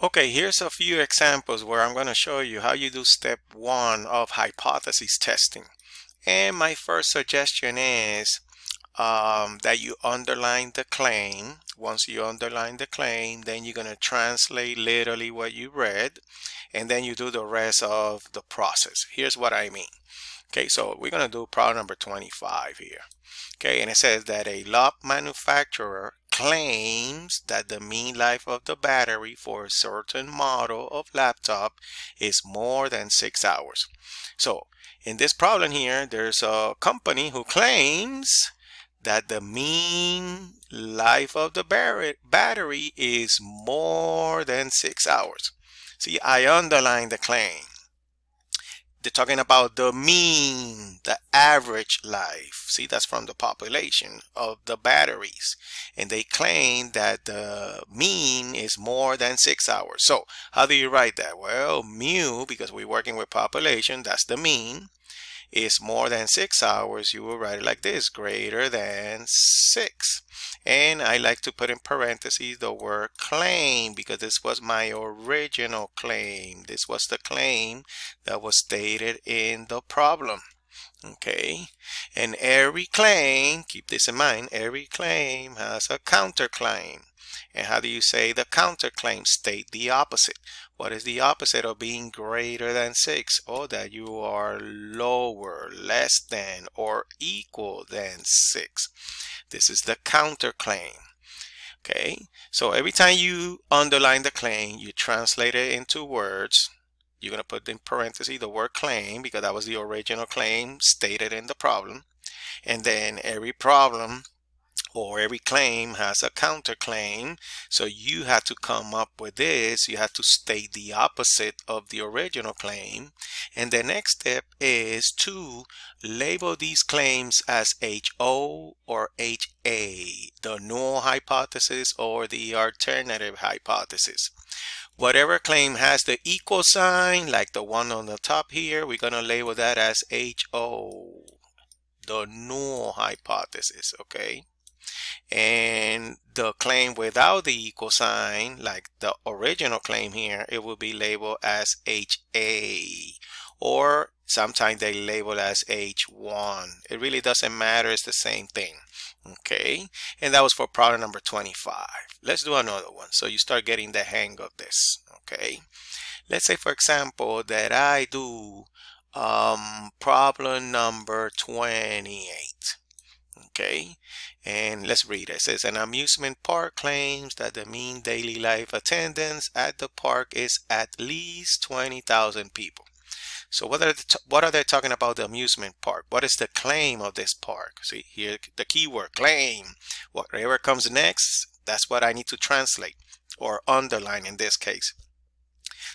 Okay, here's a few examples where I'm going to show you how you do step one of hypothesis testing. And my first suggestion is um, that you underline the claim. Once you underline the claim, then you're going to translate literally what you read, and then you do the rest of the process. Here's what I mean. Okay, so we're going to do problem number 25 here. Okay, and it says that a lock manufacturer claims that the mean life of the battery for a certain model of laptop is more than six hours. So in this problem here, there's a company who claims that the mean life of the battery is more than six hours. See, I underline the claim they're talking about the mean, the average life. See, that's from the population of the batteries. And they claim that the mean is more than six hours. So how do you write that? Well, mu, because we're working with population, that's the mean is more than six hours, you will write it like this, greater than six. And I like to put in parentheses the word claim because this was my original claim. This was the claim that was stated in the problem. Okay, and every claim, keep this in mind, every claim has a counterclaim. And how do you say the counterclaim? State the opposite. What is the opposite of being greater than 6? Or oh, that you are lower, less than, or equal than 6. This is the counterclaim. Okay, so every time you underline the claim, you translate it into words. You're going to put in parentheses the word claim because that was the original claim stated in the problem. And then every problem or every claim has a counterclaim. So you have to come up with this. You have to state the opposite of the original claim. And the next step is to label these claims as HO or HA, the null hypothesis or the alternative hypothesis. Whatever claim has the equal sign, like the one on the top here, we're going to label that as HO, the null hypothesis, okay? and the claim without the equal sign like the original claim here it will be labeled as HA or sometimes they label as H1 it really doesn't matter it's the same thing okay? And that was for problem number 25 let's do another one. So you start getting the hang of this okay? Let's say for example that I do um, problem number 28 okay? And let's read it. It says an amusement park claims that the mean daily life attendance at the park is at least 20,000 people. So what are, what are they talking about the amusement park? What is the claim of this park? See here the keyword claim. Whatever comes next, that's what I need to translate or underline in this case.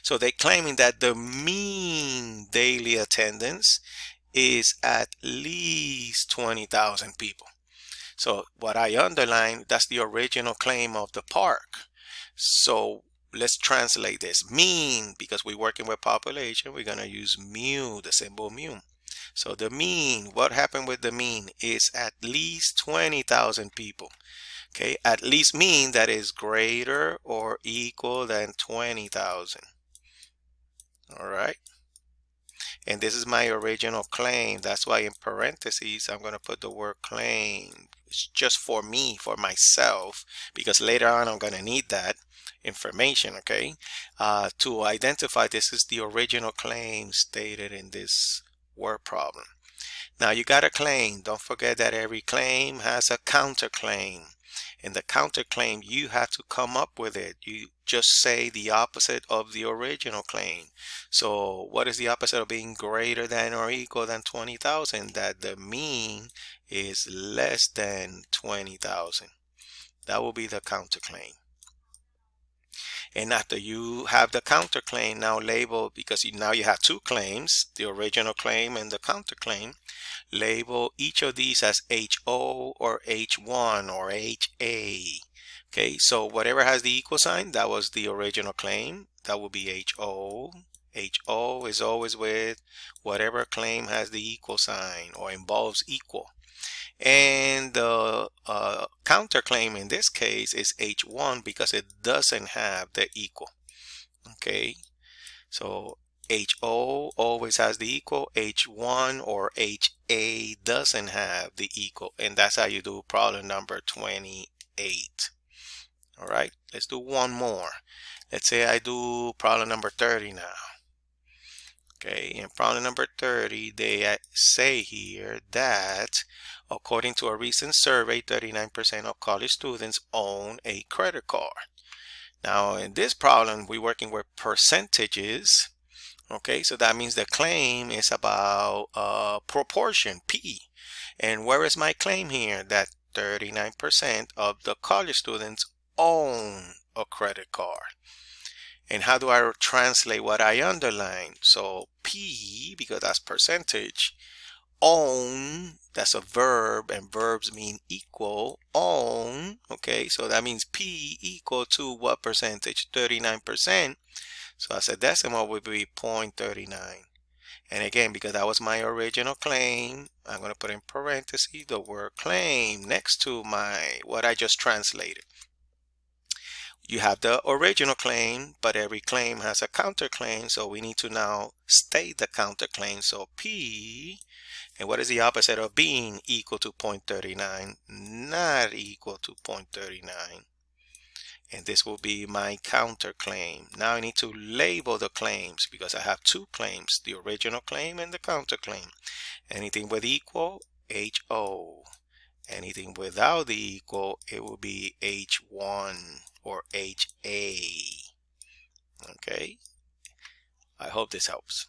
So they're claiming that the mean daily attendance is at least 20,000 people. So what I underline, that's the original claim of the park. So let's translate this. Mean, because we're working with population, we're going to use mu, the symbol mu. So the mean, what happened with the mean is at least 20,000 people. Okay, at least mean that is greater or equal than 20,000. All right and this is my original claim that's why in parentheses I'm going to put the word claim it's just for me for myself because later on I'm going to need that information okay? Uh, to identify this is the original claim stated in this word problem. Now you got a claim. Don't forget that every claim has a counterclaim in the counterclaim, you have to come up with it. You just say the opposite of the original claim. So what is the opposite of being greater than or equal than 20,000? That the mean is less than 20,000. That will be the counterclaim. And after you have the counterclaim now labeled, because you, now you have two claims, the original claim and the counterclaim, label each of these as HO or H1 or HA. Okay, so whatever has the equal sign, that was the original claim. That will be HO. HO is always with whatever claim has the equal sign or involves equal. And the counterclaim in this case is H1 because it doesn't have the equal. okay? So HO always has the equal H1 or HA doesn't have the equal and that's how you do problem number 28 all right? Let's do one more. Let's say I do problem number 30 now okay in problem number 30 they say here that according to a recent survey 39% of college students own a credit card. Now in this problem we're working with percentages okay? So that means the claim is about uh, proportion P. And where is my claim here? That 39% of the college students own a credit card. And how do I translate what I underline? So P because that's percentage own that's a verb and verbs mean equal own okay so that means P equal to what percentage 39% so as a decimal would be 0.39. And again, because that was my original claim, I'm going to put in parentheses the word claim next to my what I just translated. You have the original claim, but every claim has a counterclaim, so we need to now state the counterclaim. So P, and what is the opposite of being equal to 0.39? Not equal to 0.39 and this will be my counterclaim. Now I need to label the claims because I have two claims, the original claim and the counterclaim. Anything with equal, HO. Anything without the equal, it will be H1 or HA. Okay, I hope this helps.